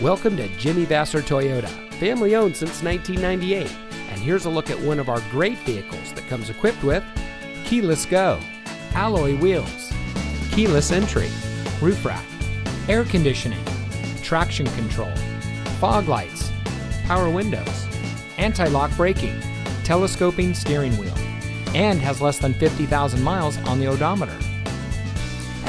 Welcome to Jimmy Vasser Toyota, family owned since 1998. And here's a look at one of our great vehicles that comes equipped with keyless go, alloy wheels, keyless entry, roof rack, air conditioning, traction control, fog lights, power windows, anti-lock braking, telescoping steering wheel, and has less than 50,000 miles on the odometer.